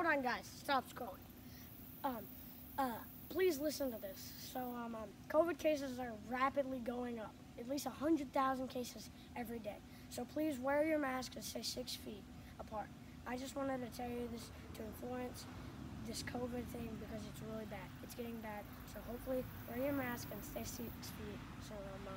hold on, guys. Stop scrolling. Um, uh, please listen to this. So, um, um, COVID cases are rapidly going up. At least 100,000 cases every day. So please wear your mask and stay six feet apart. I just wanted to tell you this to influence this COVID thing because it's really bad. It's getting bad. So hopefully wear your mask and stay six feet. So, um.